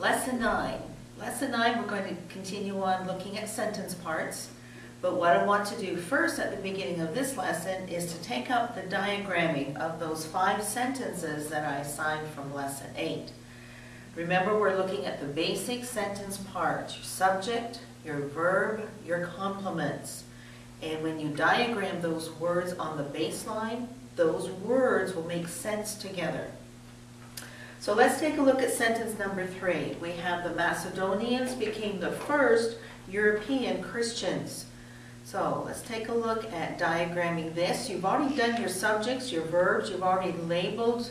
Lesson nine. Lesson nine, we're going to continue on looking at sentence parts. But what I want to do first at the beginning of this lesson is to take up the diagramming of those five sentences that I assigned from lesson eight. Remember, we're looking at the basic sentence parts, your subject, your verb, your complements. And when you diagram those words on the baseline, those words will make sense together. So let's take a look at sentence number three. We have the Macedonians became the first European Christians. So let's take a look at diagramming this. You've already done your subjects, your verbs, you've already labeled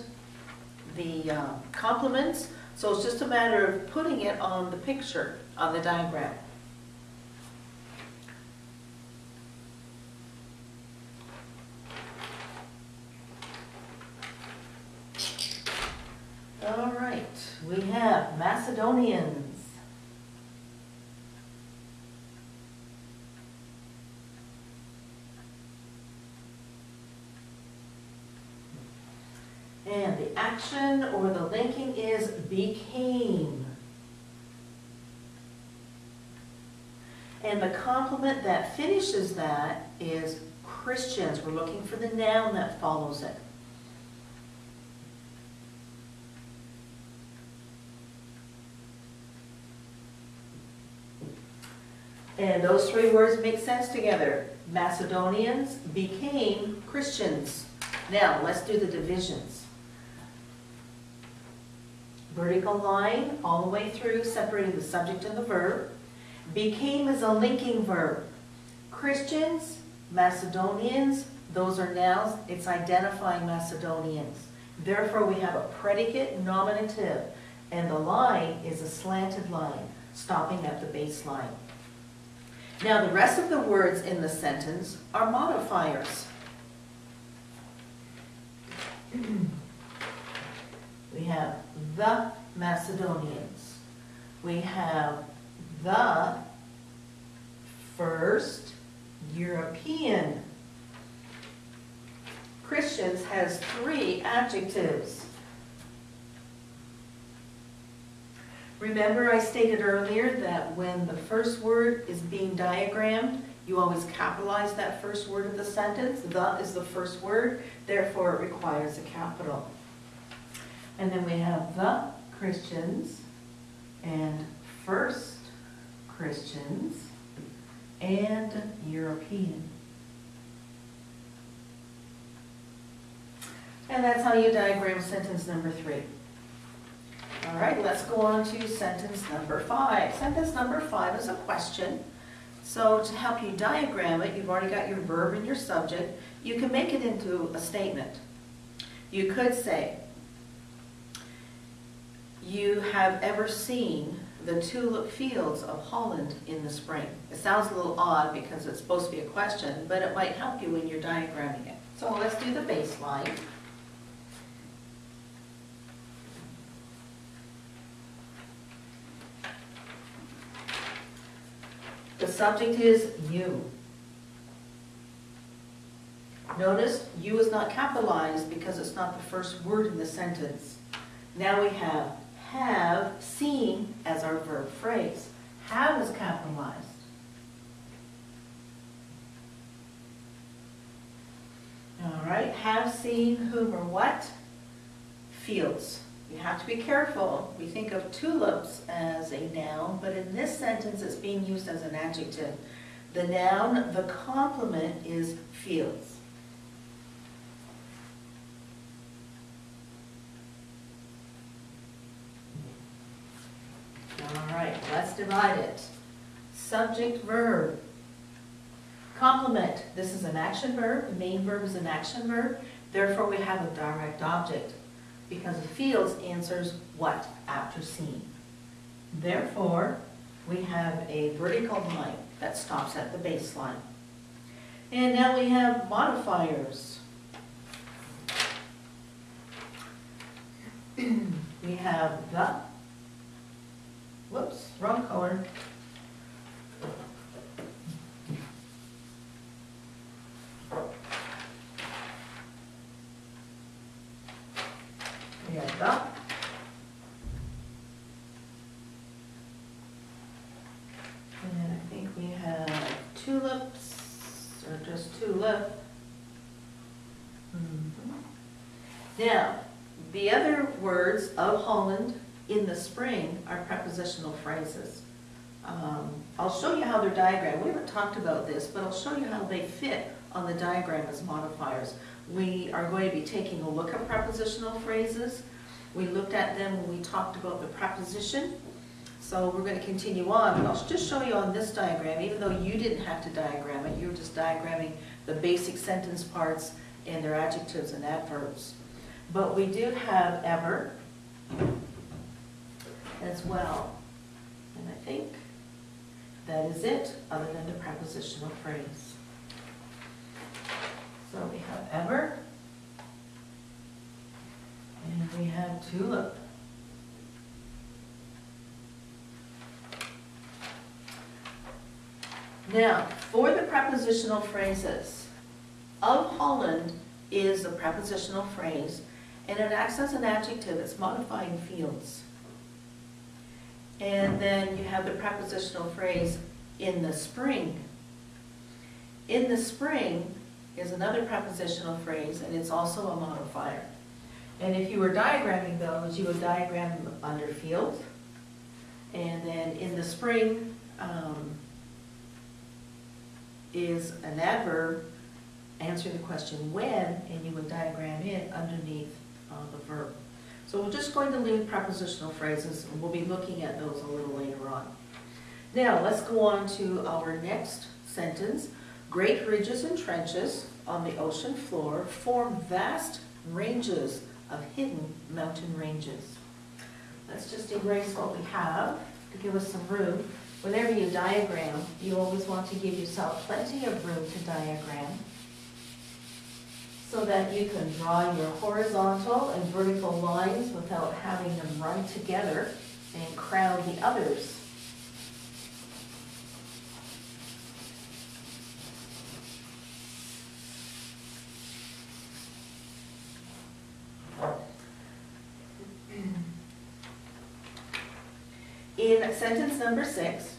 the uh, complements. So it's just a matter of putting it on the picture, on the diagram. All right, we have Macedonians. And the action or the linking is became. And the complement that finishes that is Christians. We're looking for the noun that follows it. And those three words make sense together. Macedonians became Christians. Now, let's do the divisions. Vertical line all the way through, separating the subject and the verb. Became is a linking verb. Christians, Macedonians, those are nouns. It's identifying Macedonians. Therefore, we have a predicate nominative, and the line is a slanted line, stopping at the baseline. Now, the rest of the words in the sentence are modifiers. we have the Macedonians. We have the first European. Christians has three adjectives. Remember I stated earlier that when the first word is being diagrammed, you always capitalize that first word of the sentence. The is the first word, therefore it requires a capital. And then we have the Christians and first Christians and European. And that's how you diagram sentence number three. All right, let's go on to sentence number five. Sentence number five is a question. So to help you diagram it, you've already got your verb and your subject. You can make it into a statement. You could say, you have ever seen the tulip fields of Holland in the spring. It sounds a little odd because it's supposed to be a question, but it might help you when you're diagramming it. So let's do the baseline. The subject is you. Notice you is not capitalized because it's not the first word in the sentence. Now we have have seen as our verb phrase. Have is capitalized. All right, have seen whom or what? Fields. You have to be careful. We think of tulips as a noun, but in this sentence it's being used as an adjective. The noun, the complement is fields. All right, let's divide it. Subject, verb. Complement, this is an action verb, the main verb is an action verb, therefore we have a direct object because fields answers what after seen. Therefore, we have a vertical line that stops at the baseline. And now we have modifiers. we have the, whoops, wrong color. yolda. And I think we have tulips, or just tulip. lips. Now, the other words of Holland in the spring are prepositional phrases. Um, I'll show you how they're diagrammed. We haven't talked about this, but I'll show you how they fit on the diagram as modifiers. We are going to be taking a look at prepositional phrases. We looked at them when we talked about the preposition. So we're going to continue on, but I'll just show you on this diagram, even though you didn't have to diagram it, you were just diagramming the basic sentence parts and their adjectives and adverbs. But we do have ever as well. And I think that is it, other than the prepositional phrase. So we have ever. And we have tulip. Now, for the prepositional phrases, of Holland is a prepositional phrase, and it acts as an adjective, it's modifying fields. And then you have the prepositional phrase, in the spring. In the spring is another prepositional phrase, and it's also a modifier. And if you were diagramming those, you would diagram under field. And then in the spring um, is an adverb answering the question when, and you would diagram it underneath uh, the verb. So we're just going to leave prepositional phrases, and we'll be looking at those a little later on. Now, let's go on to our next sentence. Great ridges and trenches on the ocean floor form vast ranges of hidden mountain ranges. Let's just erase what we have to give us some room. Whenever you diagram, you always want to give yourself plenty of room to diagram so that you can draw your horizontal and vertical lines without having them run together and crowd the others. In sentence number six,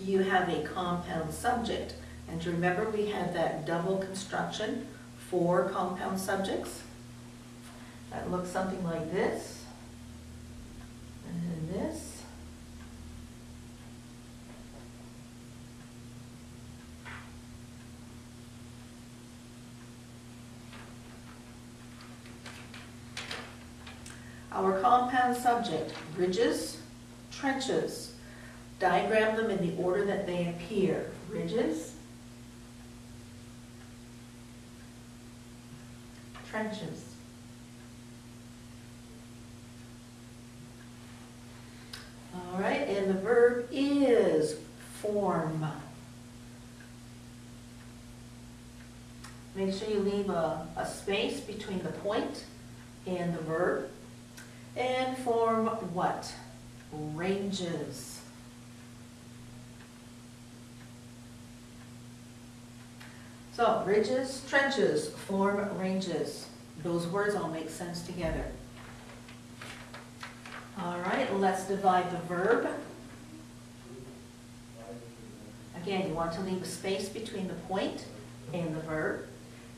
you have a compound subject. And remember, we had that double construction for compound subjects. That looks something like this. And this. Our compound subject, ridges, trenches. Diagram them in the order that they appear. Ridges, trenches. All right, and the verb is form. Make sure you leave a, a space between the point and the verb. And form what? Ranges. So ridges, trenches, form ranges. Those words all make sense together. All right, let's divide the verb. Again, you want to leave a space between the point and the verb.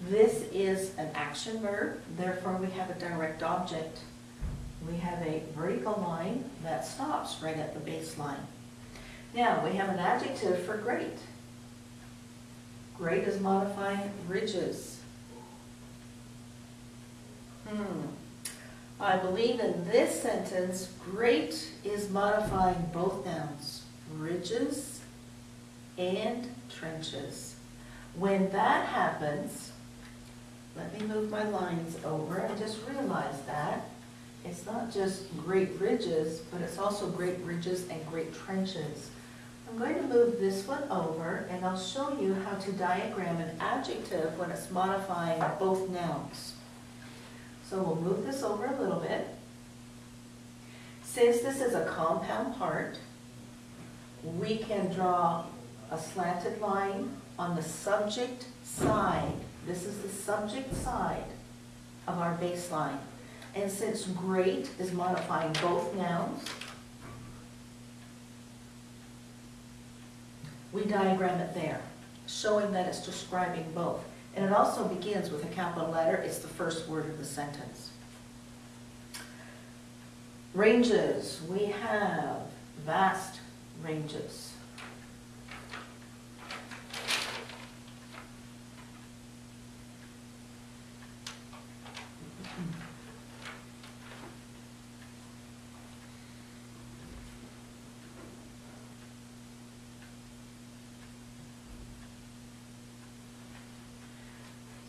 This is an action verb, therefore we have a direct object. We have a vertical line that stops right at the baseline. Now, we have an adjective for great. Great is modifying ridges. Hmm. I believe in this sentence, great is modifying both nouns, ridges and trenches. When that happens, let me move my lines over and just realize that it's not just great ridges, but it's also great ridges and great trenches. I'm going to move this one over and I'll show you how to diagram an adjective when it's modifying both nouns. So we'll move this over a little bit. Since this is a compound part, we can draw a slanted line on the subject side. This is the subject side of our baseline. And since great is modifying both nouns, we diagram it there, showing that it's describing both. And it also begins with a capital letter, it's the first word of the sentence. Ranges, we have vast ranges.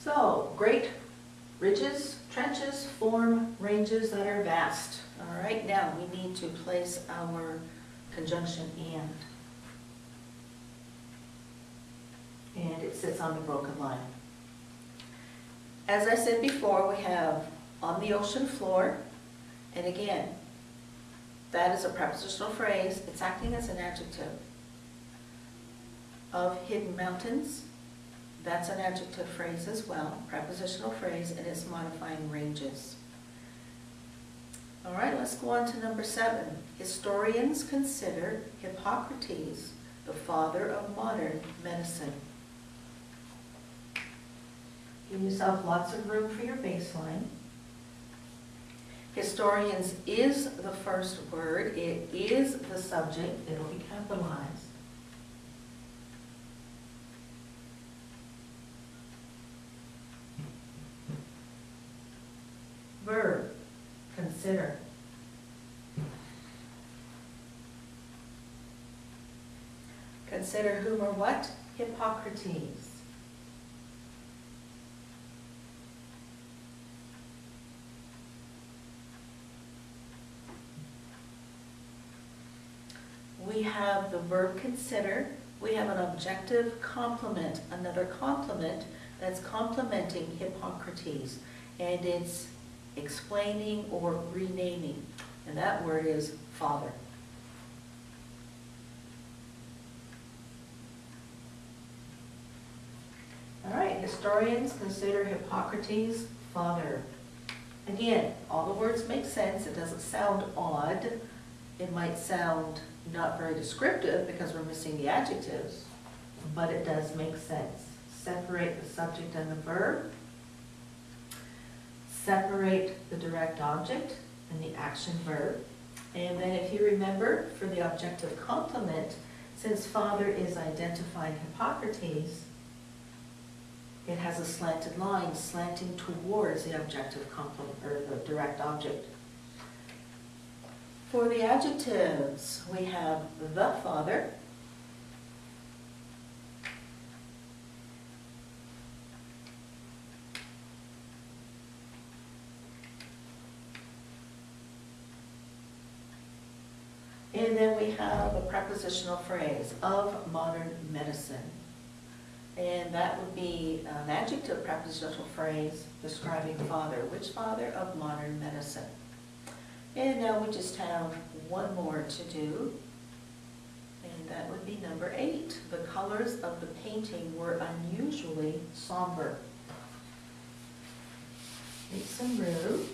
So, great ridges, trenches form ranges that are vast. All right, now we need to place our conjunction and. And it sits on the broken line. As I said before, we have on the ocean floor, and again, that is a prepositional phrase, it's acting as an adjective. Of hidden mountains, that's an adjective phrase as well, prepositional phrase, and it's modifying ranges. All right, let's go on to number seven. Historians consider Hippocrates the father of modern medicine. Give yourself lots of room for your baseline. Historians is the first word. It is the subject. It'll be capitalized. Verb, consider. Consider whom or what? Hippocrates. We have the verb consider. We have an objective complement, another complement that's complementing Hippocrates. And it's explaining or renaming. And that word is father. All right, historians consider Hippocrates father. Again, all the words make sense. It doesn't sound odd. It might sound not very descriptive because we're missing the adjectives, but it does make sense. Separate the subject and the verb. Separate the direct object and the action verb. And then if you remember, for the objective complement, since father is identifying Hippocrates, it has a slanted line slanting towards the objective complement, or the direct object. For the adjectives, we have the father, And then we have a prepositional phrase, of modern medicine. And that would be uh, an adjective prepositional phrase describing father. Which father? Of modern medicine. And now we just have one more to do. And that would be number eight. The colors of the painting were unusually somber. Make some room.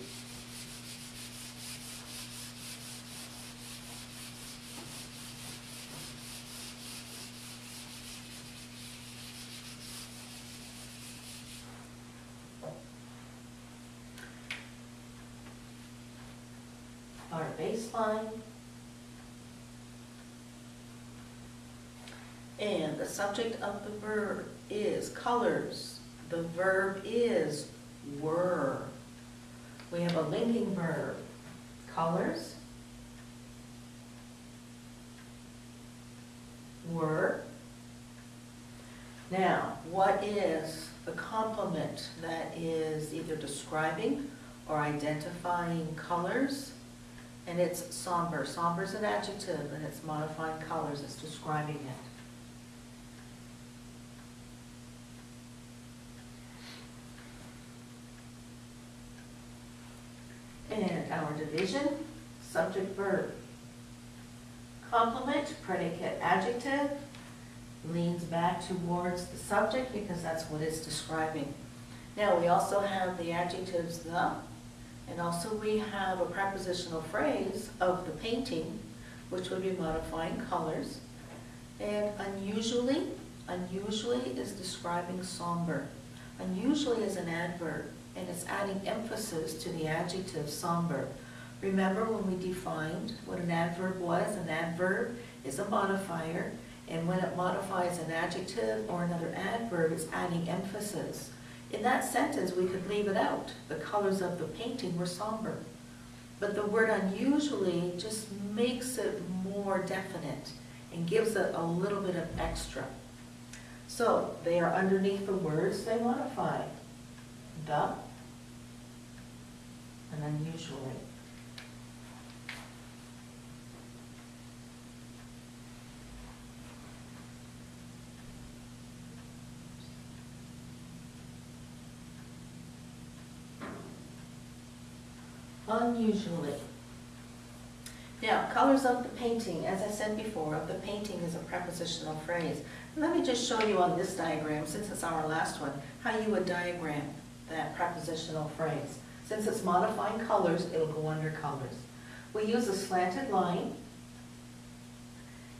And the subject of the verb is colors. The verb is were. We have a linking verb, colors, were. Now, what is the complement that is either describing or identifying colors? And it's somber. Somber is an adjective, and it's modifying colors, it's describing it. And our division, subject verb. Complement, predicate adjective, leans back towards the subject because that's what it's describing. Now, we also have the adjectives the, and also we have a prepositional phrase of the painting, which would be modifying colors. And unusually, unusually is describing somber. unusually is an adverb, and it's adding emphasis to the adjective somber. Remember when we defined what an adverb was? An adverb is a modifier, and when it modifies an adjective or another adverb, it's adding emphasis. In that sentence, we could leave it out. The colors of the painting were somber. But the word unusually just makes it more definite and gives it a little bit of extra. So they are underneath the words they modify. The and unusually. Unusually. Now, colors of the painting, as I said before, of the painting is a prepositional phrase. Let me just show you on this diagram, since it's our last one, how you would diagram that prepositional phrase. Since it's modifying colors, it'll go under colors. We use a slanted line,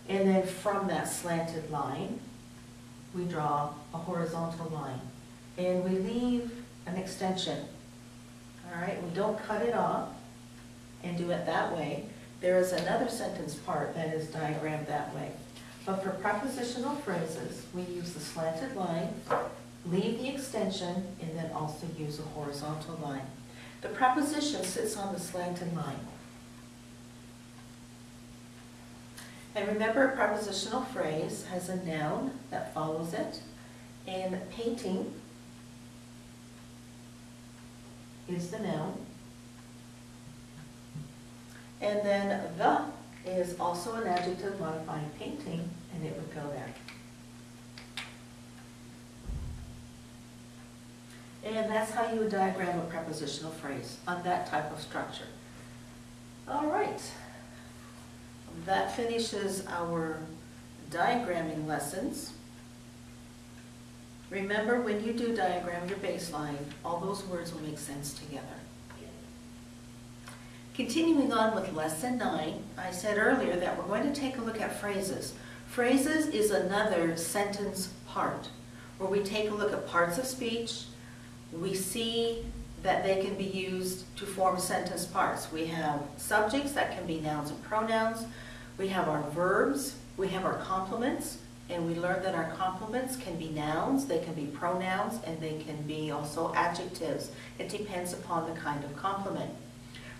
and then from that slanted line, we draw a horizontal line. And we leave an extension. All right, we don't cut it off and do it that way. There is another sentence part that is diagrammed that way. But for prepositional phrases, we use the slanted line, leave the extension, and then also use a horizontal line. The preposition sits on the slanted line. And remember, a prepositional phrase has a noun that follows it, In painting is the noun. And then the is also an adjective modifying painting, and it would go there. And that's how you would diagram a prepositional phrase on that type of structure. All right. That finishes our diagramming lessons. Remember, when you do diagram your baseline, all those words will make sense together. Continuing on with lesson nine, I said earlier that we're going to take a look at phrases. Phrases is another sentence part, where we take a look at parts of speech. We see that they can be used to form sentence parts. We have subjects that can be nouns and pronouns. We have our verbs. We have our complements. And we learned that our complements can be nouns, they can be pronouns, and they can be also adjectives. It depends upon the kind of complement.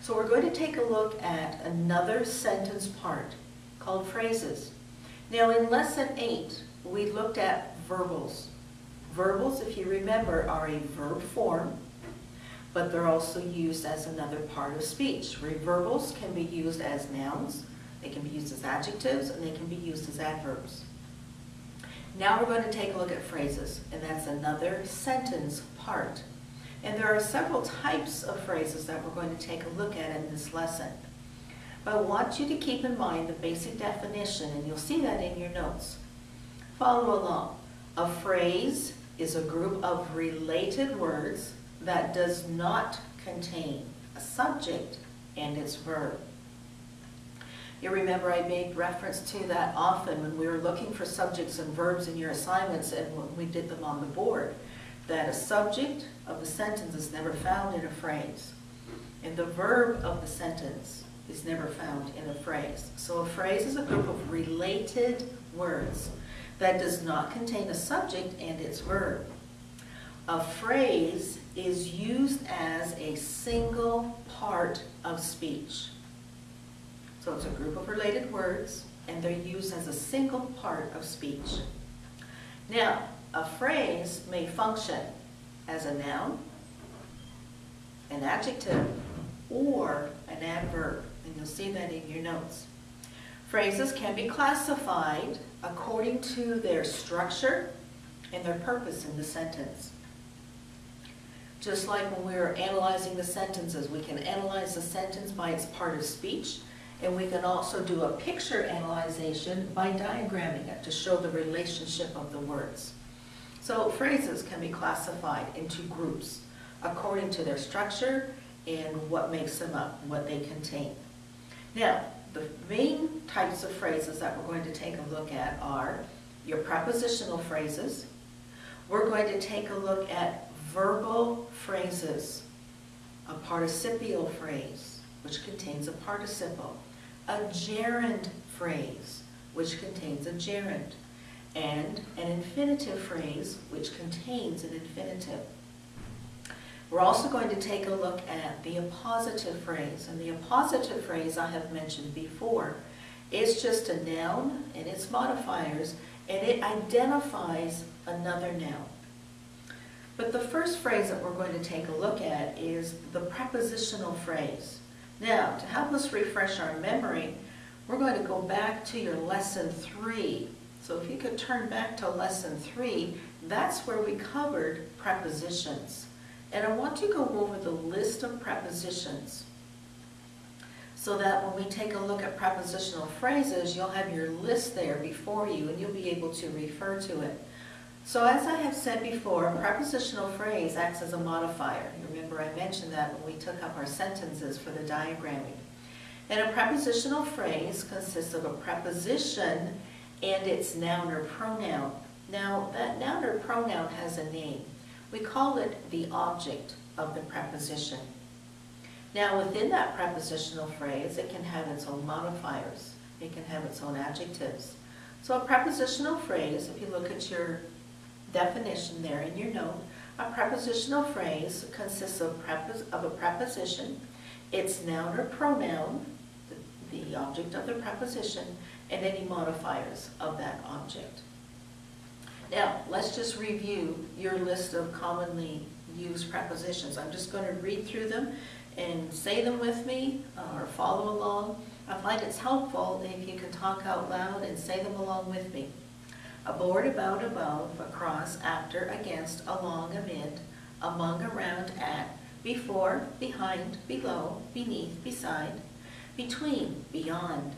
So we're going to take a look at another sentence part called phrases. Now in lesson eight, we looked at verbals. Verbals, if you remember, are a verb form, but they're also used as another part of speech. Verbals can be used as nouns, they can be used as adjectives, and they can be used as adverbs. Now we're going to take a look at phrases, and that's another sentence part. And there are several types of phrases that we're going to take a look at in this lesson. But I want you to keep in mind the basic definition, and you'll see that in your notes. Follow along. A phrase is a group of related words that does not contain a subject and its verb. You remember I made reference to that often when we were looking for subjects and verbs in your assignments and when we did them on the board, that a subject of the sentence is never found in a phrase. And the verb of the sentence is never found in a phrase. So a phrase is a group of related words that does not contain a subject and its verb. A phrase is used as a single part of speech. So it's a group of related words, and they're used as a single part of speech. Now, a phrase may function as a noun, an adjective, or an adverb, and you'll see that in your notes. Phrases can be classified according to their structure and their purpose in the sentence. Just like when we were analyzing the sentences, we can analyze the sentence by its part of speech, and we can also do a picture analyzation by diagramming it to show the relationship of the words. So phrases can be classified into groups according to their structure and what makes them up, what they contain. Now, the main types of phrases that we're going to take a look at are your prepositional phrases. we're going to take a look at verbal phrases, a participial phrase, which contains a participle, a gerund phrase, which contains a gerund, and an infinitive phrase, which contains an infinitive. We're also going to take a look at the appositive phrase, and the appositive phrase I have mentioned before is just a noun and its modifiers, and it identifies another noun. But the first phrase that we're going to take a look at is the prepositional phrase. Now, to help us refresh our memory, we're going to go back to your lesson three. So if you could turn back to lesson three, that's where we covered prepositions. And I want to go over the list of prepositions so that when we take a look at prepositional phrases, you'll have your list there before you and you'll be able to refer to it. So as I have said before, a prepositional phrase acts as a modifier. Remember I mentioned that when we took up our sentences for the diagramming. And a prepositional phrase consists of a preposition and its noun or pronoun. Now, that noun or pronoun has a name. We call it the object of the preposition. Now, within that prepositional phrase, it can have its own modifiers. It can have its own adjectives. So a prepositional phrase, if you look at your definition there in your note, a prepositional phrase consists of, prepos of a preposition, its noun or pronoun, the, the object of the preposition, and any modifiers of that object. Now, let's just review your list of commonly used prepositions. I'm just going to read through them and say them with me uh, or follow along. I find it's helpful if you can talk out loud and say them along with me aboard, about, above, across, after, against, along, amid, among, around, at, before, behind, below, beneath, beside, between, beyond,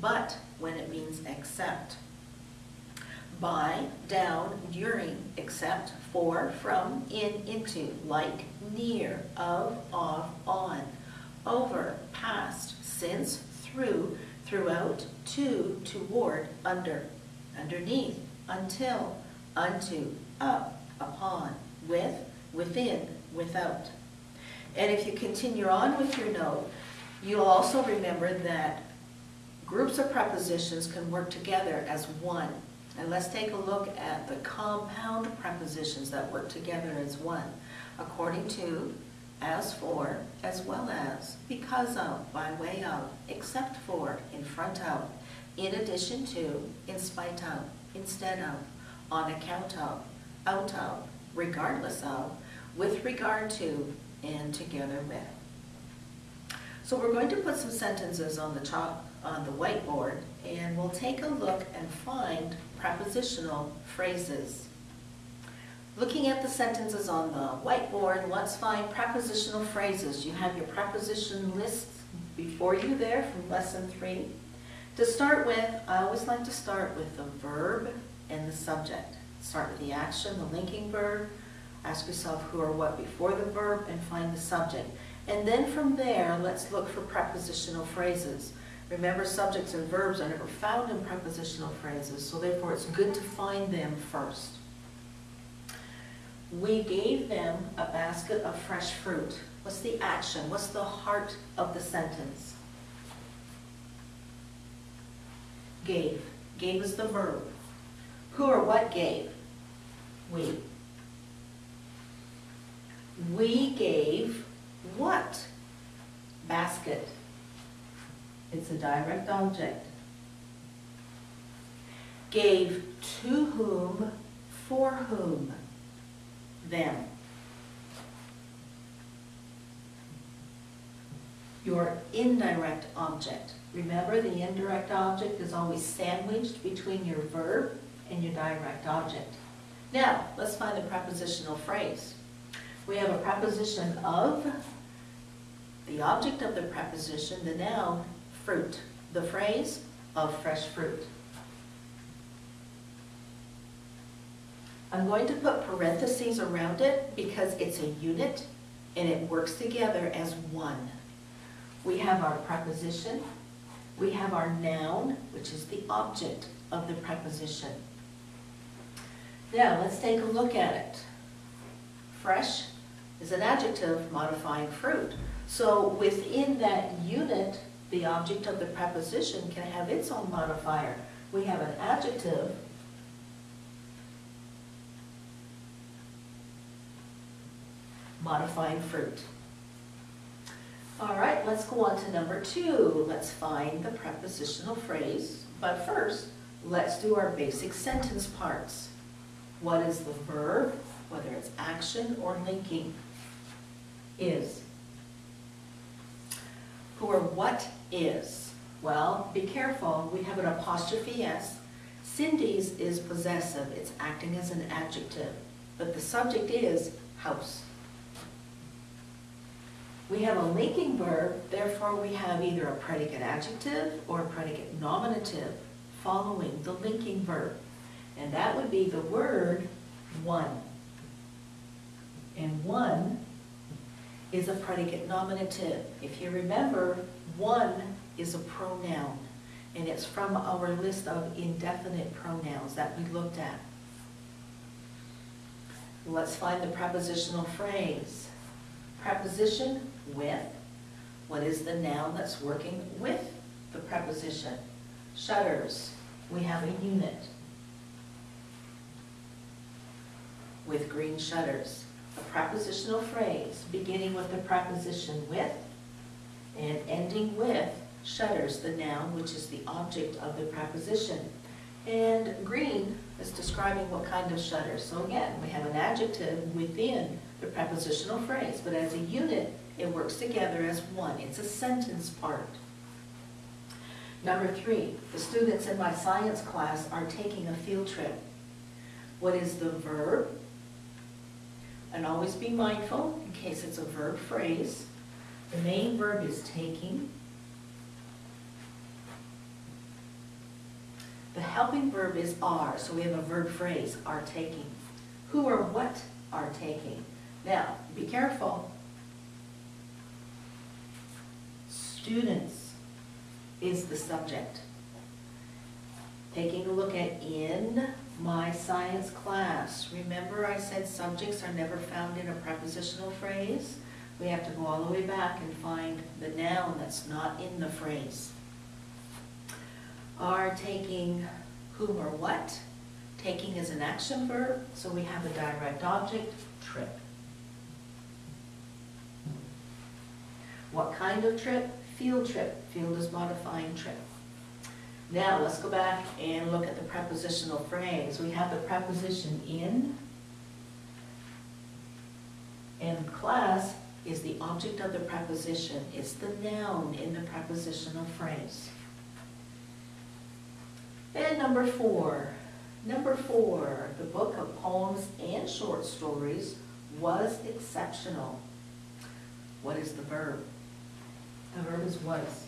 but when it means except. By, down, during, except, for, from, in, into, like, near, of, off, on, over, past, since, through, throughout, to, toward, under underneath, until, unto, up, upon, with, within, without. And if you continue on with your note, you'll also remember that groups of prepositions can work together as one. And let's take a look at the compound prepositions that work together as one, according to, as for, as well as, because of, by way of, except for, in front of, in addition to, in spite of, instead of, on account of, out of, regardless of, with regard to, and together with. So we're going to put some sentences on the top, on the whiteboard, and we'll take a look and find prepositional phrases. Looking at the sentences on the whiteboard, let's find prepositional phrases. You have your preposition list before you there from lesson three. To start with, I always like to start with the verb and the subject. Start with the action, the linking verb, ask yourself who or what before the verb, and find the subject. And then from there, let's look for prepositional phrases. Remember, subjects and verbs are never found in prepositional phrases, so therefore it's good to find them first. We gave them a basket of fresh fruit. What's the action? What's the heart of the sentence? Gave. Gave is the verb. Who or what gave? We. We gave what? Basket. It's a direct object. Gave to whom, for whom? Them. Your indirect object. Remember, the indirect object is always sandwiched between your verb and your direct object. Now, let's find the prepositional phrase. We have a preposition of, the object of the preposition, the noun, fruit. The phrase, of fresh fruit. I'm going to put parentheses around it because it's a unit and it works together as one. We have our preposition, we have our noun, which is the object of the preposition. Now, let's take a look at it. Fresh is an adjective modifying fruit. So within that unit, the object of the preposition can have its own modifier. We have an adjective modifying fruit. All right, let's go on to number two. Let's find the prepositional phrase. But first, let's do our basic sentence parts. What is the verb, whether it's action or linking? Is. Who or what is? Well, be careful, we have an apostrophe S. Cindy's is possessive, it's acting as an adjective, but the subject is house. We have a linking verb, therefore we have either a predicate adjective or a predicate nominative following the linking verb. And that would be the word one. And one is a predicate nominative. If you remember, one is a pronoun, and it's from our list of indefinite pronouns that we looked at. Let's find the prepositional phrase. Preposition with. What is the noun that's working with the preposition? Shutters. We have a unit with green shutters. A prepositional phrase beginning with the preposition with and ending with shutters, the noun, which is the object of the preposition. And green is describing what kind of shutters. So again, we have an adjective within the prepositional phrase, but as a unit, it works together as one. It's a sentence part. Number three, the students in my science class are taking a field trip. What is the verb? And always be mindful, in case it's a verb phrase, the main verb is taking. The helping verb is are, so we have a verb phrase, are taking. Who or what are taking? Now, be careful. Students is the subject. Taking a look at in my science class. Remember I said subjects are never found in a prepositional phrase? We have to go all the way back and find the noun that's not in the phrase. Are taking whom or what. Taking is an action verb, so we have a direct object, trip. What kind of trip? Field trip. Field is modifying trip. Now, let's go back and look at the prepositional phrase. We have the preposition in, and class is the object of the preposition. It's the noun in the prepositional phrase. And number four. Number four, the book of poems and short stories was exceptional. What is the verb? The verb is was.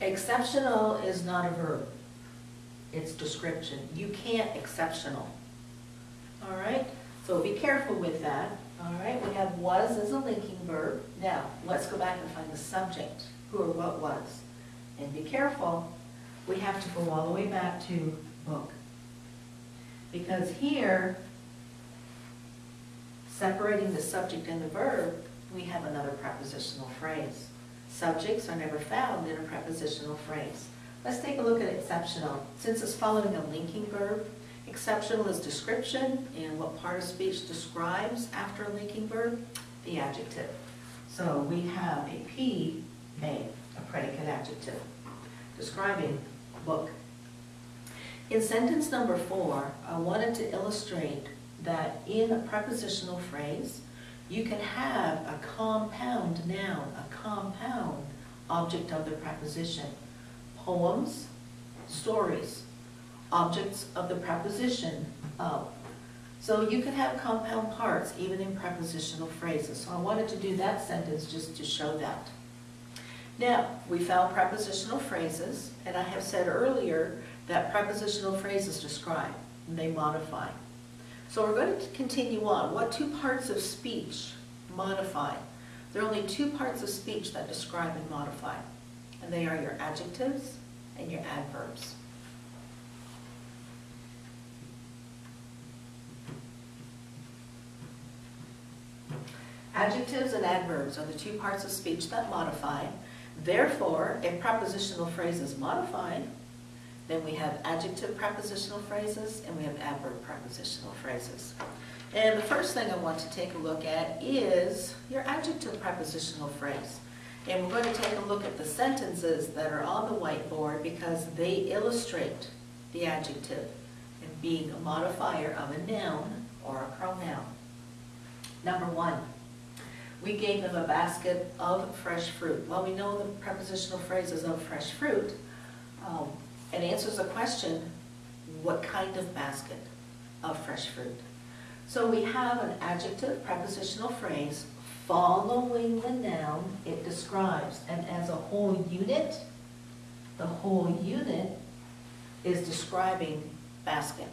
Exceptional is not a verb. It's description. You can't exceptional. All right? So be careful with that. All right? We have was as a linking verb. Now, let's go back and find the subject. Who or what was. And be careful. We have to go all the way back to book. Because here, separating the subject and the verb, we have another prepositional phrase. Subjects are never found in a prepositional phrase. Let's take a look at exceptional. Since it's following a linking verb, exceptional is description, and what part of speech describes after a linking verb? The adjective. So we have a P a predicate adjective, describing book. In sentence number four, I wanted to illustrate that in a prepositional phrase, you can have a compound noun, a compound object of the preposition. Poems, stories, objects of the preposition of. So you can have compound parts even in prepositional phrases. So I wanted to do that sentence just to show that. Now, we found prepositional phrases, and I have said earlier that prepositional phrases describe, and they modify. So we're going to continue on. What two parts of speech modify? There are only two parts of speech that describe and modify, and they are your adjectives and your adverbs. Adjectives and adverbs are the two parts of speech that modify. Therefore, a prepositional phrase is modified then we have adjective prepositional phrases and we have adverb prepositional phrases. And the first thing I want to take a look at is your adjective prepositional phrase. And we're going to take a look at the sentences that are on the whiteboard because they illustrate the adjective and being a modifier of a noun or a pronoun. Number one, we gave them a basket of fresh fruit. Well, we know the prepositional phrases of fresh fruit. Um, it answers the question, what kind of basket of fresh fruit? So we have an adjective prepositional phrase following the noun it describes. And as a whole unit, the whole unit is describing basket.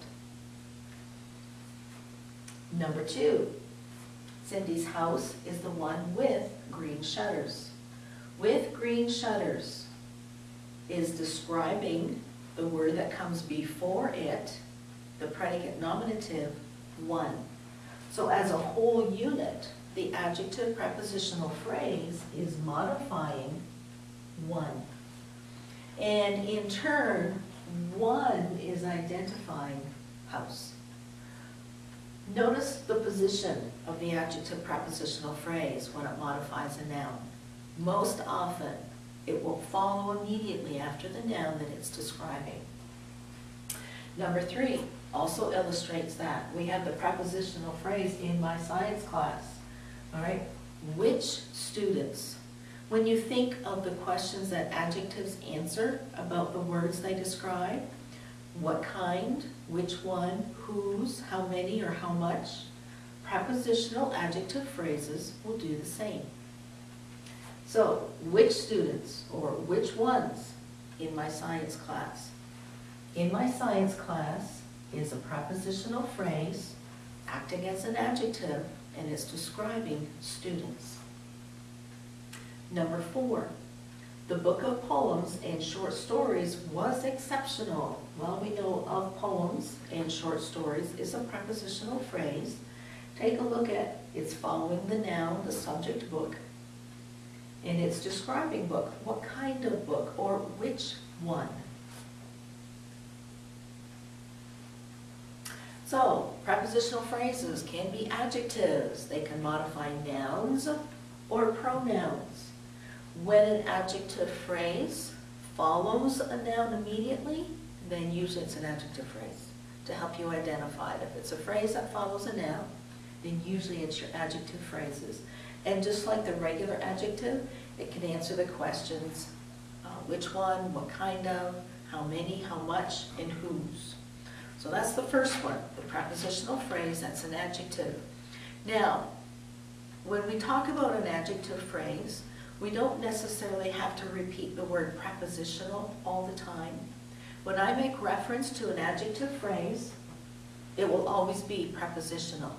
Number two, Cindy's house is the one with green shutters. With green shutters is describing the word that comes before it, the predicate nominative, one. So as a whole unit, the adjective prepositional phrase is modifying one. And in turn, one is identifying house. Notice the position of the adjective prepositional phrase when it modifies a noun. Most often, it will follow immediately after the noun that it's describing. Number three also illustrates that. We have the prepositional phrase in my science class. All right, which students? When you think of the questions that adjectives answer about the words they describe, what kind, which one, whose, how many, or how much, prepositional adjective phrases will do the same. So, which students or which ones in my science class? In my science class is a prepositional phrase acting as an adjective and it's describing students. Number four, the book of poems and short stories was exceptional. Well, we know of poems and short stories is a prepositional phrase. Take a look at it's following the noun, the subject book, and it's describing book. What kind of book or which one? So, prepositional phrases can be adjectives. They can modify nouns or pronouns. When an adjective phrase follows a noun immediately, then usually it's an adjective phrase to help you identify it. If it's a phrase that follows a noun, then usually it's your adjective phrases. And just like the regular adjective, it can answer the questions, uh, which one, what kind of, how many, how much, and whose. So that's the first one, the prepositional phrase, that's an adjective. Now, when we talk about an adjective phrase, we don't necessarily have to repeat the word prepositional all the time. When I make reference to an adjective phrase, it will always be prepositional.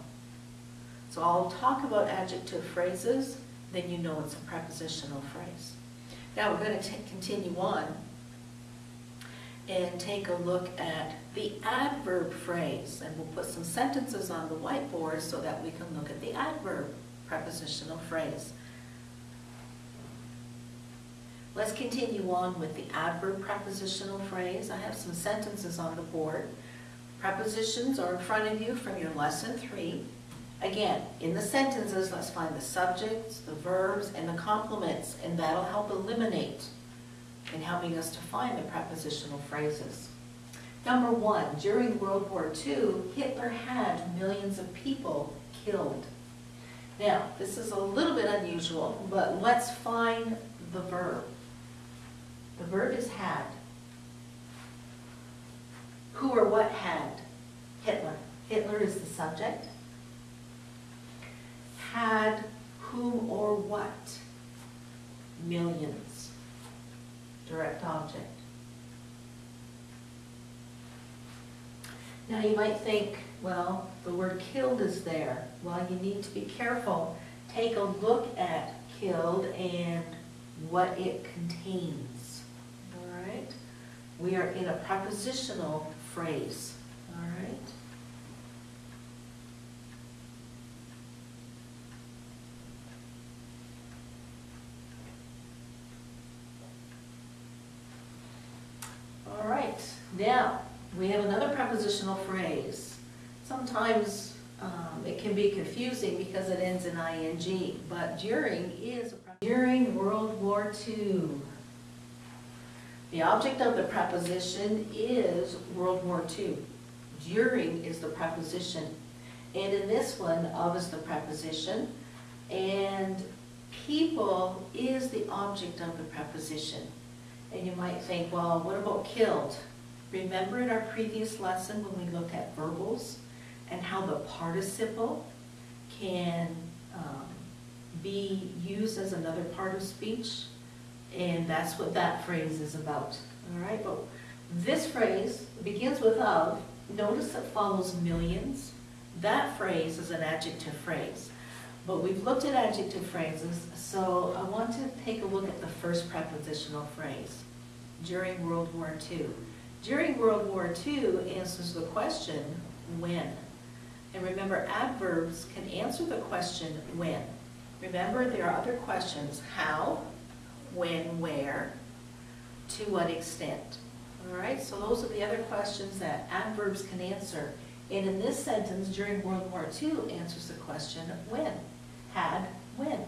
So I'll talk about adjective phrases, then you know it's a prepositional phrase. Now we're going to continue on and take a look at the adverb phrase. And we'll put some sentences on the whiteboard so that we can look at the adverb prepositional phrase. Let's continue on with the adverb prepositional phrase. I have some sentences on the board. Prepositions are in front of you from your lesson three. Again, in the sentences, let's find the subjects, the verbs, and the complements, and that'll help eliminate in helping us to find the prepositional phrases. Number one, during World War II, Hitler had millions of people killed. Now, this is a little bit unusual, but let's find the verb. The verb is had. Who or what had? Hitler. Hitler is the subject. Had whom or what? Millions. Direct object. Now you might think, well, the word killed is there. Well, you need to be careful. Take a look at killed and what it contains. All right? We are in a prepositional phrase, all right? All right, now, we have another prepositional phrase. Sometimes um, it can be confusing because it ends in ing, but during is, during World War II. The object of the preposition is World War II. During is the preposition. And in this one, of is the preposition, and people is the object of the preposition. And you might think, well, what about killed? Remember in our previous lesson when we looked at verbals and how the participle can um, be used as another part of speech? And that's what that phrase is about, all right? But this phrase begins with of, notice it follows millions. That phrase is an adjective phrase. But we've looked at adjective phrases, so I want to take a look at the first prepositional phrase, during World War II. During World War II answers the question, when? And remember, adverbs can answer the question, when. Remember, there are other questions, how, when, where, to what extent. All right, so those are the other questions that adverbs can answer. And in this sentence, during World War II answers the question, when? Had, when?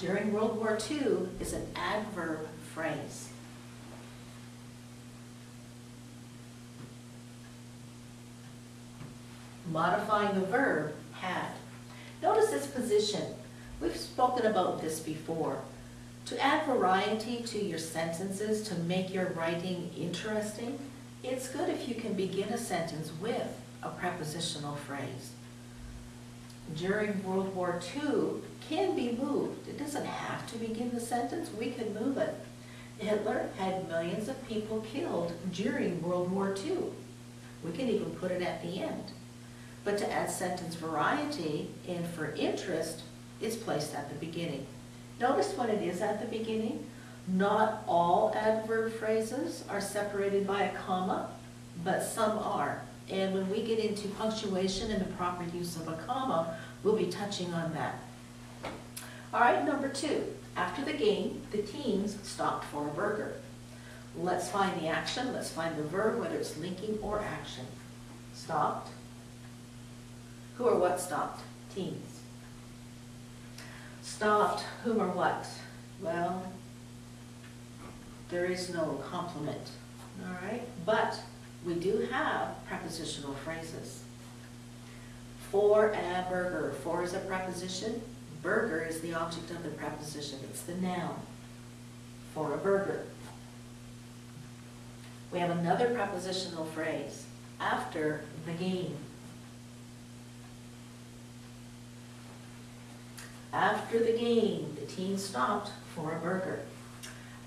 During World War II is an adverb phrase. Modifying the verb, had. Notice its position. We've spoken about this before. To add variety to your sentences, to make your writing interesting, it's good if you can begin a sentence with a prepositional phrase. During World War II can be moved. It doesn't have to begin the sentence, we can move it. Hitler had millions of people killed during World War II. We can even put it at the end. But to add sentence variety and for interest, it's placed at the beginning. Notice what it is at the beginning. Not all adverb phrases are separated by a comma, but some are. And when we get into punctuation and the proper use of a comma, we'll be touching on that. All right, number two. After the game, the teams stopped for a burger. Let's find the action, let's find the verb, whether it's linking or action. Stopped. Who or what stopped? Teams. Stopped, whom or what? Well, there is no complement, all right? But we do have prepositional phrases. For a burger, for is a preposition, burger is the object of the preposition, it's the noun. For a burger. We have another prepositional phrase, after the game. After the game, the team stopped for a burger.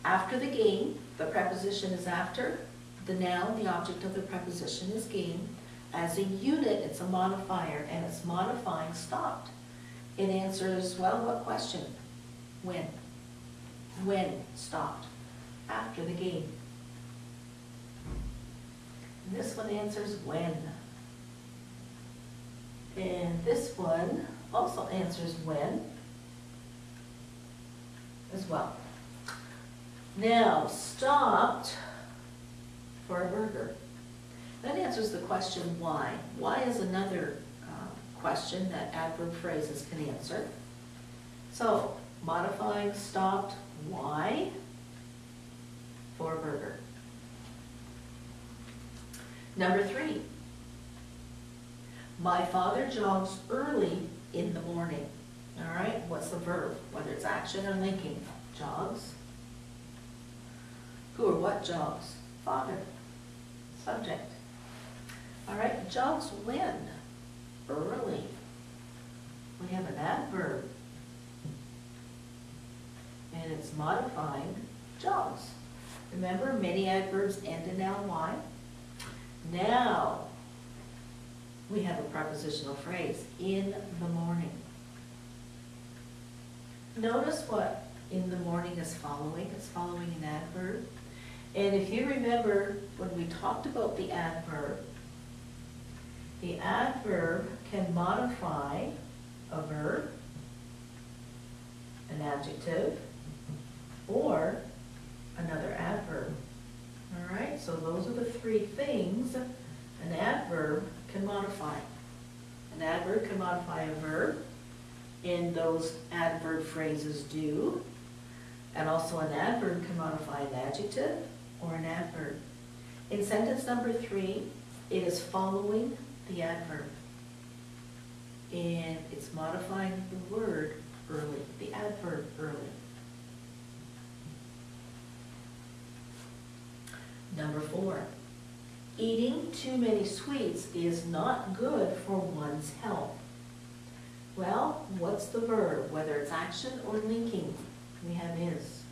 After the game, the preposition is after, the noun, the object of the preposition is game. As a unit, it's a modifier, and it's modifying stopped. It answers, well, what question? When? When stopped? After the game. And this one answers when. And this one also answers when as well. Now, stopped for a burger. That answers the question why. Why is another uh, question that adverb phrases can answer. So, modifying stopped why for a burger. Number three, my father jogs early in the morning. All right, what's the verb? Whether it's action or linking. Jogs. Who or what jogs? Father. Subject. All right, jogs when? Early. We have an adverb. And it's modifying jogs. Remember, many adverbs end in ly. Now, we have a prepositional phrase, in the morning. Notice what in the morning is following, it's following an adverb. And if you remember, when we talked about the adverb, the adverb can modify a verb an adjective, or another adverb. All right, so those are the three things an adverb can modify. An adverb can modify a verb, and those adverb phrases do. And also an adverb can modify an adjective or an adverb. In sentence number three, it is following the adverb. And it's modifying the word early, the adverb early. Number four, eating too many sweets is not good for one's health. Well, what's the verb, whether it's action or linking? We have is.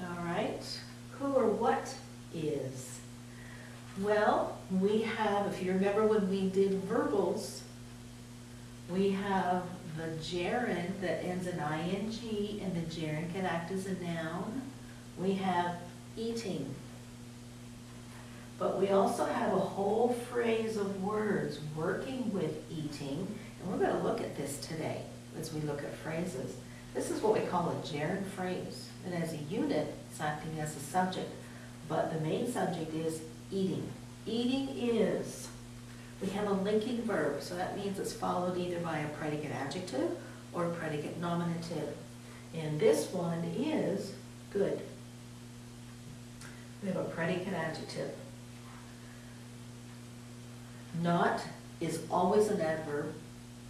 All right, who or what is? Well, we have, if you remember when we did verbals, we have the gerund that ends in ing, and the gerund can act as a noun. We have eating. But we also have a whole phrase of words working with eating, and we're going to look at this today as we look at phrases. This is what we call a gerund phrase, and as a unit, it's acting as a subject, but the main subject is eating. Eating is, we have a linking verb, so that means it's followed either by a predicate adjective or a predicate nominative. And this one is good. We have a predicate adjective. Not is always an adverb,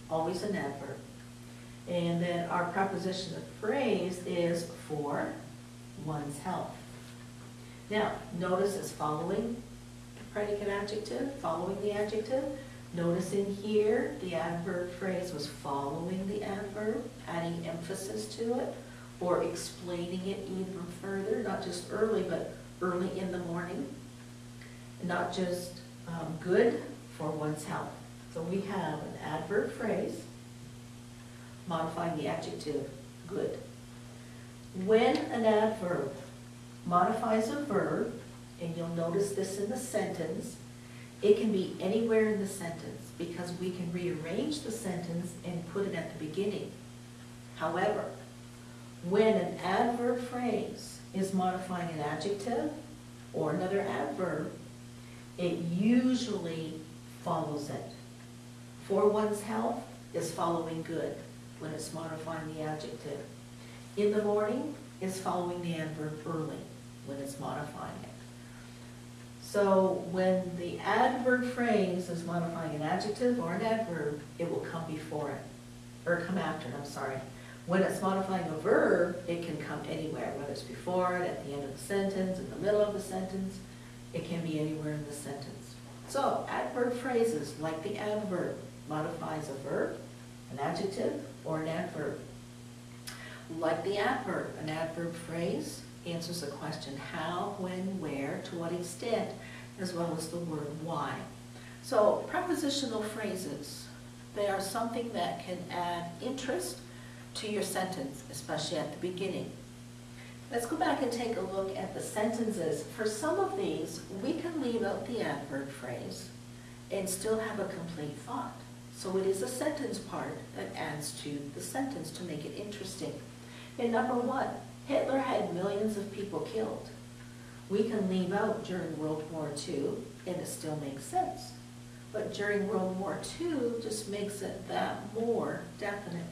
always an adverb. And then our preposition of phrase is for one's health. Now, notice it's following the predicate adjective, following the adjective. Notice in here, the adverb phrase was following the adverb, adding emphasis to it, or explaining it even further, not just early, but early in the morning. Not just um, good for one's health. So we have an adverb phrase modifying the adjective good. When an adverb modifies a verb, and you'll notice this in the sentence, it can be anywhere in the sentence because we can rearrange the sentence and put it at the beginning. However, when an adverb phrase is modifying an adjective or another adverb, it usually follows it. For one's health is following good when it's modifying the adjective. In the morning is following the adverb early when it's modifying it. So when the adverb phrase is modifying an adjective or an adverb, it will come before it, or come after it, I'm sorry. When it's modifying a verb, it can come anywhere, whether it's before it, at the end of the sentence, in the middle of the sentence. It can be anywhere in the sentence. So adverb phrases, like the adverb, modifies a verb, an adjective, or an adverb. Like the adverb, an adverb phrase answers the question how, when, where, to what extent, as well as the word why. So prepositional phrases, they are something that can add interest to your sentence, especially at the beginning. Let's go back and take a look at the sentences. For some of these, we can leave out the adverb phrase and still have a complete thought. So it is a sentence part that adds to the sentence to make it interesting. And number one, Hitler had millions of people killed. We can leave out during World War II and it still makes sense. But during World War II just makes it that more definite.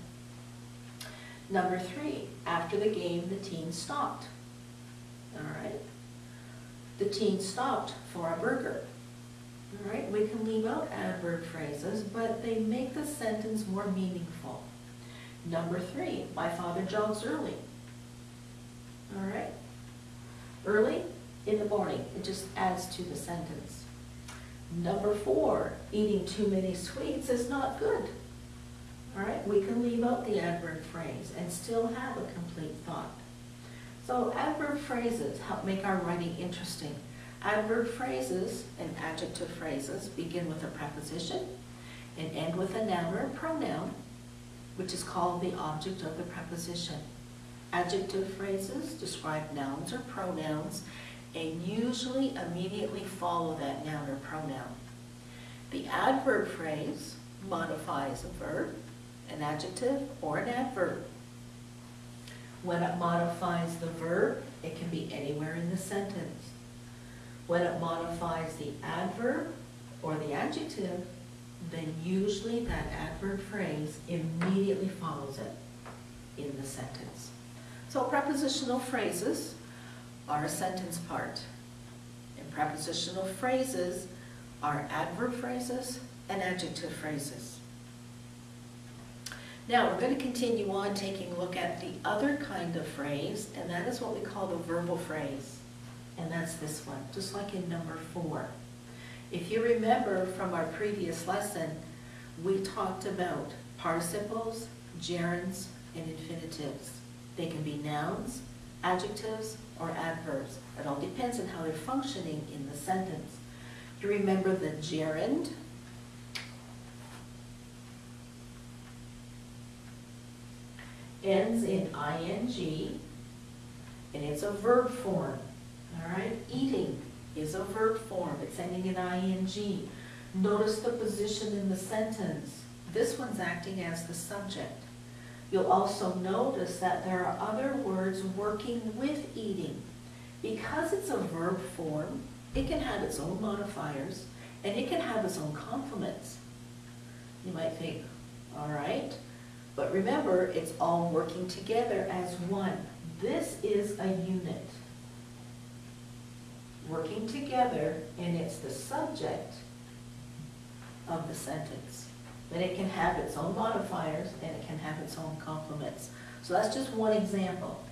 Number three, after the game, the team stopped. All right. The team stopped for a burger. All right, we can leave out adverb phrases, but they make the sentence more meaningful. Number three, my father jogs early. All right. Early in the morning, it just adds to the sentence. Number four, eating too many sweets is not good. All right, we can leave out the adverb phrase and still have a complete thought. So adverb phrases help make our writing interesting. Adverb phrases and adjective phrases begin with a preposition and end with a noun or a pronoun, which is called the object of the preposition. Adjective phrases describe nouns or pronouns and usually immediately follow that noun or pronoun. The adverb phrase modifies a verb an adjective, or an adverb. When it modifies the verb, it can be anywhere in the sentence. When it modifies the adverb or the adjective, then usually that adverb phrase immediately follows it in the sentence. So prepositional phrases are a sentence part. And prepositional phrases are adverb phrases and adjective phrases. Now, we're going to continue on taking a look at the other kind of phrase, and that is what we call the verbal phrase. And that's this one, just like in number four. If you remember from our previous lesson, we talked about participles, gerunds, and infinitives. They can be nouns, adjectives, or adverbs. It all depends on how they're functioning in the sentence. You remember the gerund, ends in ing, and it's a verb form. All right, eating is a verb form. It's ending in ing. Notice the position in the sentence. This one's acting as the subject. You'll also notice that there are other words working with eating. Because it's a verb form, it can have its own modifiers, and it can have its own complements. You might think, all right, but remember, it's all working together as one. This is a unit working together, and it's the subject of the sentence. But it can have its own modifiers, and it can have its own complements. So that's just one example.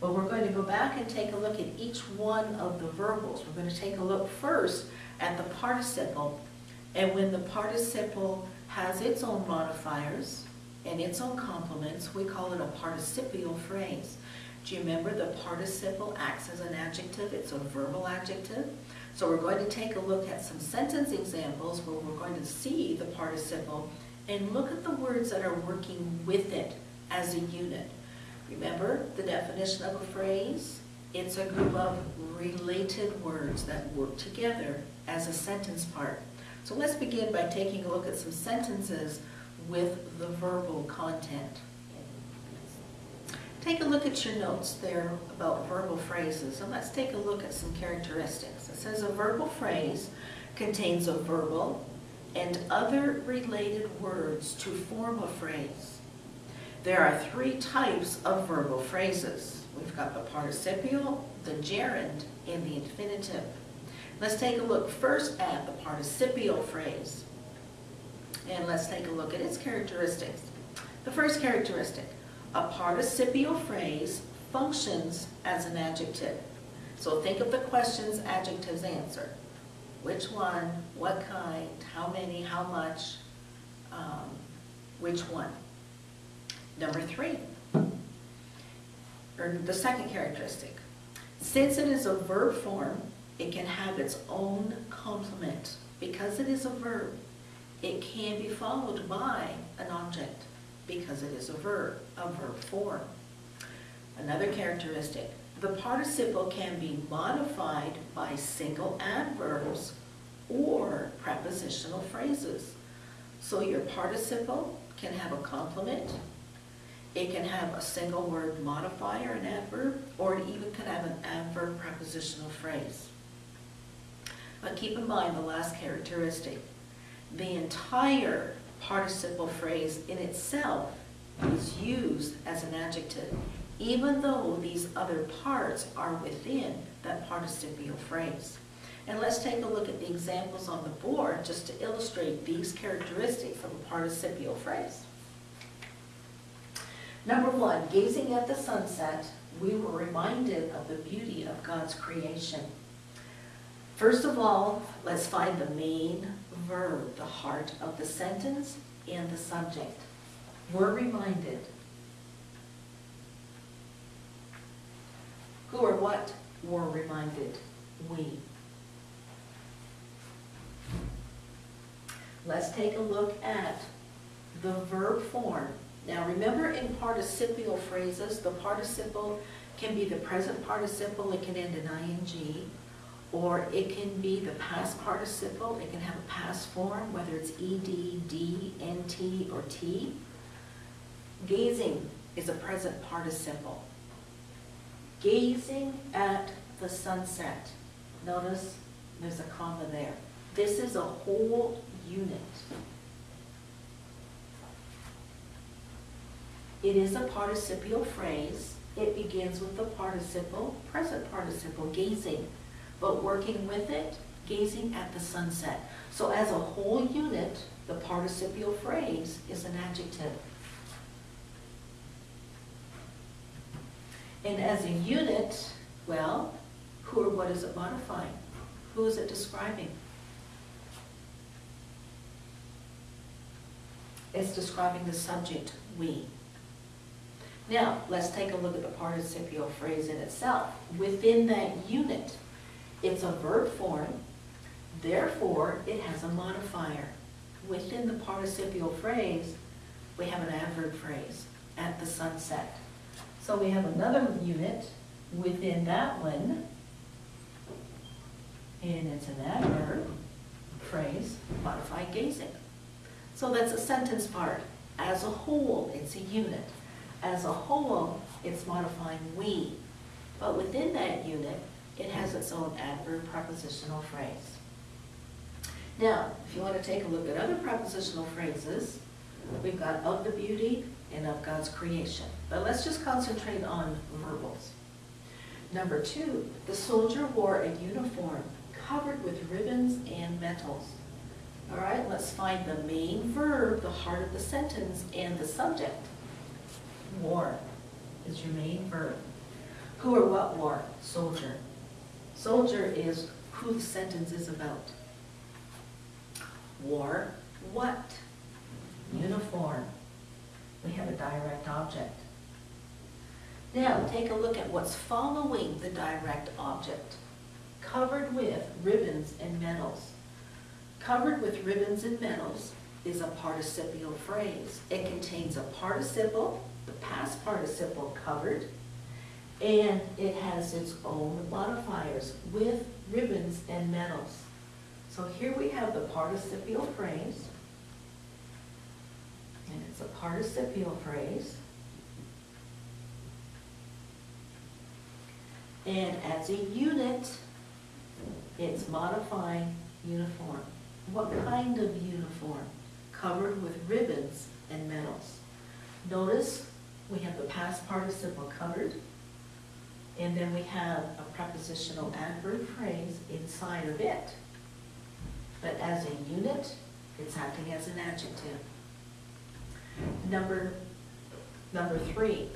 But we're going to go back and take a look at each one of the verbals. We're going to take a look first at the participle. And when the participle has its own modifiers and its own complements, we call it a participial phrase. Do you remember the participle acts as an adjective? It's a verbal adjective. So we're going to take a look at some sentence examples where we're going to see the participle and look at the words that are working with it as a unit. Remember the definition of a phrase? It's a group of related words that work together as a sentence part. So let's begin by taking a look at some sentences with the verbal content. Take a look at your notes there about verbal phrases, and let's take a look at some characteristics. It says a verbal phrase contains a verbal and other related words to form a phrase. There are three types of verbal phrases. We've got the participial, the gerund, and the infinitive. Let's take a look first at the participial phrase. And let's take a look at its characteristics. The first characteristic, a participial phrase functions as an adjective. So think of the questions adjectives answer. Which one, what kind, how many, how much, um, which one. Number three, or the second characteristic. Since it is a verb form, it can have its own complement. Because it is a verb, it can be followed by an object because it is a verb, a verb form. Another characteristic, the participle can be modified by single adverbs or prepositional phrases. So your participle can have a complement, it can have a single word modifier, an adverb, or it even can have an adverb prepositional phrase. But keep in mind the last characteristic. The entire participle phrase in itself is used as an adjective, even though these other parts are within that participial phrase. And let's take a look at the examples on the board just to illustrate these characteristics of a participial phrase. Number one, gazing at the sunset, we were reminded of the beauty of God's creation. First of all, let's find the main verb, the heart of the sentence and the subject. We're reminded. Who or what were reminded? We. Let's take a look at the verb form. Now remember in participial phrases, the participle can be the present participle, it can end in ing, or it can be the past participle, it can have a past form, whether it's ed, d, nt, or t. Gazing is a present participle. Gazing at the sunset. Notice there's a comma there. This is a whole unit. It is a participial phrase. It begins with the participle, present participle, gazing. But working with it, gazing at the sunset. So as a whole unit, the participial phrase is an adjective. And as a unit, well, who or what is it modifying? Who is it describing? It's describing the subject, we. Now, let's take a look at the participial phrase in itself. Within that unit, it's a verb form, therefore it has a modifier. Within the participial phrase, we have an adverb phrase, at the sunset. So we have another unit within that one, and it's an adverb phrase, modified gazing. So that's a sentence part. As a whole, it's a unit. As a whole, it's modifying we. But within that unit, its own adverb prepositional phrase. Now, if you want to take a look at other prepositional phrases, we've got of the beauty and of God's creation. But let's just concentrate on verbals. Number two, the soldier wore a uniform covered with ribbons and medals. All right, let's find the main verb, the heart of the sentence, and the subject. Wore is your main verb. Who or what wore? Soldier. Soldier is who the sentence is about. Wore, what? Uniform. We have a direct object. Now, take a look at what's following the direct object. Covered with ribbons and medals. Covered with ribbons and medals is a participial phrase. It contains a participle, the past participle covered, and it has its own modifiers with ribbons and medals. So here we have the participial phrase, and it's a participial phrase. And as a unit, it's modifying uniform. What kind of uniform? Covered with ribbons and medals. Notice we have the past participle covered, and then we have a prepositional adverb phrase inside of it. But as a unit, it's acting as an adjective. Number, number three,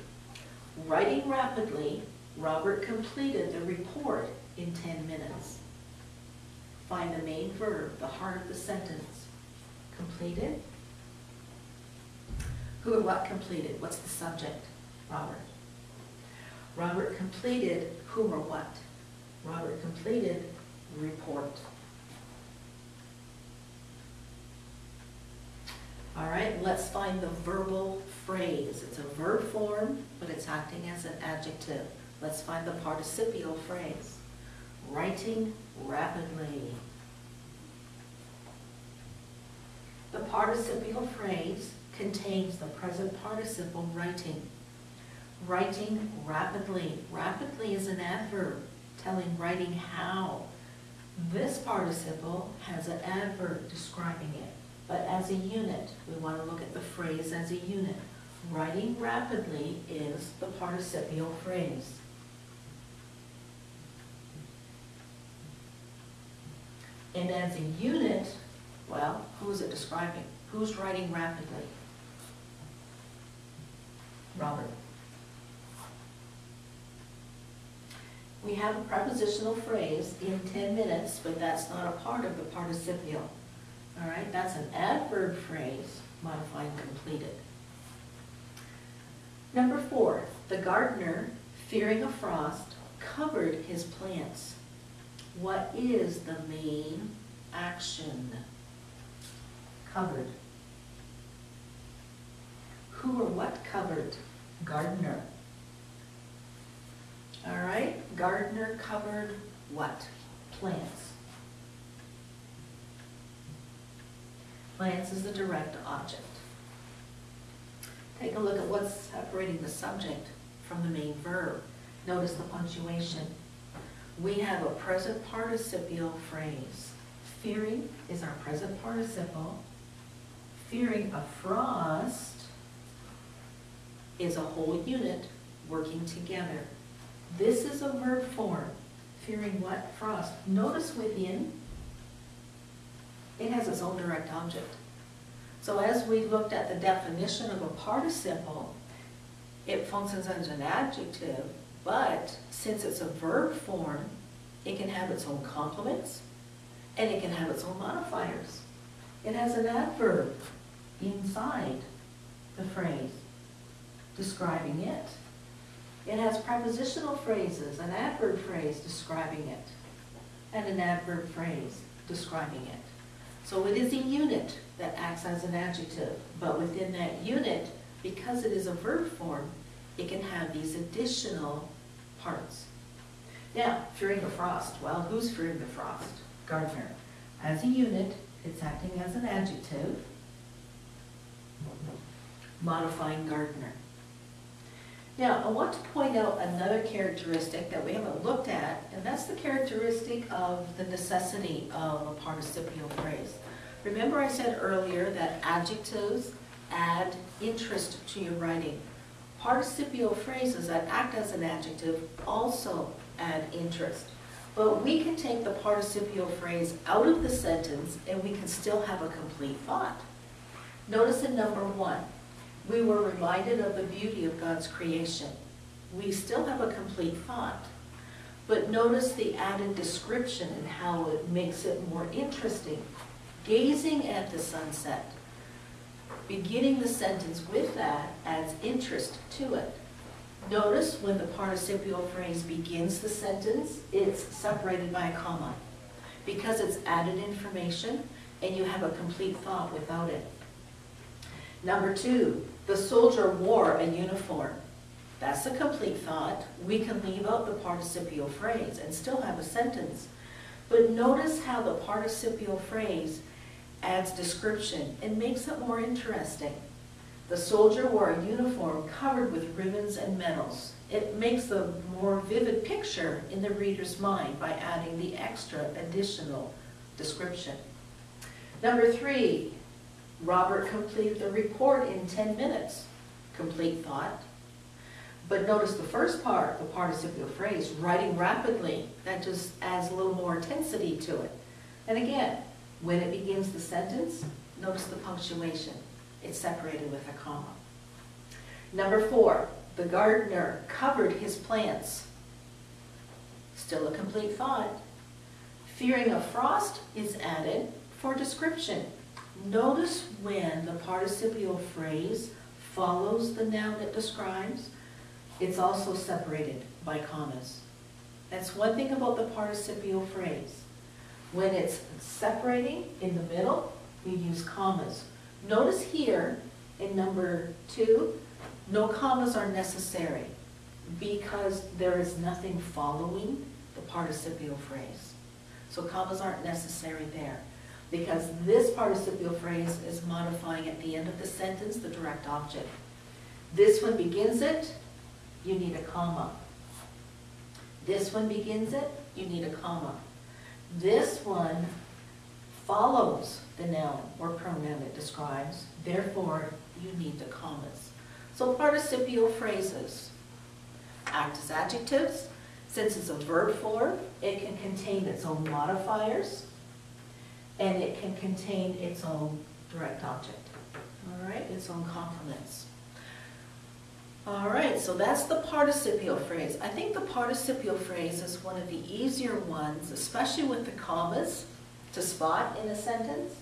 writing rapidly, Robert completed the report in 10 minutes. Find the main verb, the heart of the sentence. Completed. Who or what completed? What's the subject? Robert. Robert completed whom or what? Robert completed report. All right, let's find the verbal phrase. It's a verb form, but it's acting as an adjective. Let's find the participial phrase. Writing rapidly. The participial phrase contains the present participle writing. Writing rapidly. Rapidly is an adverb telling writing how. This participle has an adverb describing it. But as a unit, we want to look at the phrase as a unit. Writing rapidly is the participial phrase. And as a unit, well, who is it describing? Who's writing rapidly? Robert. We have a prepositional phrase in 10 minutes, but that's not a part of the participial. All right, that's an adverb phrase, modifying completed. Number four, the gardener, fearing a frost, covered his plants. What is the main action? Covered. Who or what covered? Gardener. All right, gardener covered what? Plants. Plants is the direct object. Take a look at what's separating the subject from the main verb. Notice the punctuation. We have a present participial phrase. Fearing is our present participle. Fearing a frost is a whole unit working together. This is a verb form. Fearing what? Frost. Notice within, it has its own direct object. So as we looked at the definition of a participle, it functions as an adjective, but since it's a verb form, it can have its own complements, and it can have its own modifiers. It has an adverb inside the phrase describing it. It has prepositional phrases, an adverb phrase describing it, and an adverb phrase describing it. So it is a unit that acts as an adjective, but within that unit, because it is a verb form, it can have these additional parts. Now, fearing the frost. Well, who's fearing the frost? Gardner. As a unit, it's acting as an adjective, modifying Gardner. Now, I want to point out another characteristic that we haven't looked at, and that's the characteristic of the necessity of a participial phrase. Remember I said earlier that adjectives add interest to your writing. Participial phrases that act as an adjective also add interest. But we can take the participial phrase out of the sentence and we can still have a complete thought. Notice in number one, we were reminded of the beauty of God's creation. We still have a complete thought. But notice the added description and how it makes it more interesting. Gazing at the sunset. Beginning the sentence with that adds interest to it. Notice when the participial phrase begins the sentence, it's separated by a comma because it's added information and you have a complete thought without it. Number two, the soldier wore a uniform. That's a complete thought. We can leave out the participial phrase and still have a sentence. But notice how the participial phrase adds description and makes it more interesting. The soldier wore a uniform covered with ribbons and medals. It makes a more vivid picture in the reader's mind by adding the extra additional description. Number three, Robert completed the report in 10 minutes. Complete thought. But notice the first part, the participial phrase, writing rapidly, that just adds a little more intensity to it. And again, when it begins the sentence, notice the punctuation. It's separated with a comma. Number four, the gardener covered his plants. Still a complete thought. Fearing a frost is added for description. Notice when the participial phrase follows the noun it describes, it's also separated by commas. That's one thing about the participial phrase. When it's separating in the middle, we use commas. Notice here in number two, no commas are necessary because there is nothing following the participial phrase. So commas aren't necessary there because this participial phrase is modifying at the end of the sentence the direct object. This one begins it, you need a comma. This one begins it, you need a comma. This one follows the noun or pronoun it describes, therefore you need the commas. So participial phrases act as adjectives. Since it's a verb form, it can contain its own modifiers, and it can contain its own direct object, all right, its own complements. All right, so that's the participial phrase. I think the participial phrase is one of the easier ones, especially with the commas, to spot in a sentence,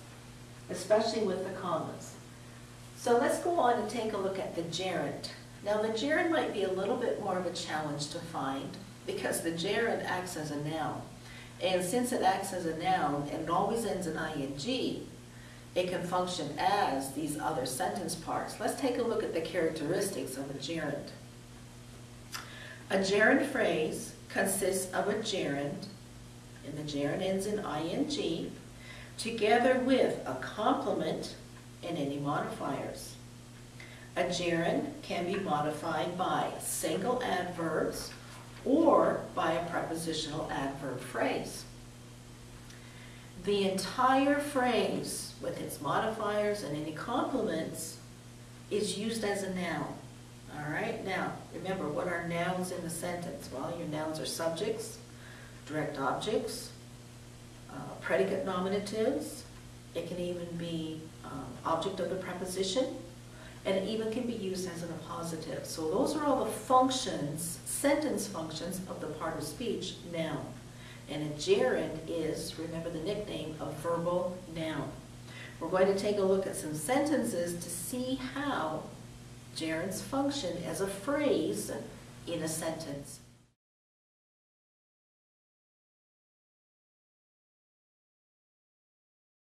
especially with the commas. So let's go on and take a look at the gerund. Now the gerund might be a little bit more of a challenge to find because the gerund acts as a noun. And since it acts as a noun and always ends in ing, it can function as these other sentence parts. Let's take a look at the characteristics of a gerund. A gerund phrase consists of a gerund, and the gerund ends in ing, together with a complement and any modifiers. A gerund can be modified by single adverbs or by a prepositional adverb phrase. The entire phrase, with its modifiers and any complements, is used as a noun. All right, now, remember, what are nouns in a sentence? Well, your nouns are subjects, direct objects, uh, predicate nominatives. It can even be um, object of the preposition, and it even can be used as an appositive. So those are all the functions, sentence functions of the part of speech, noun. And a gerund is, remember the nickname, a verbal noun. We're going to take a look at some sentences to see how gerunds function as a phrase in a sentence.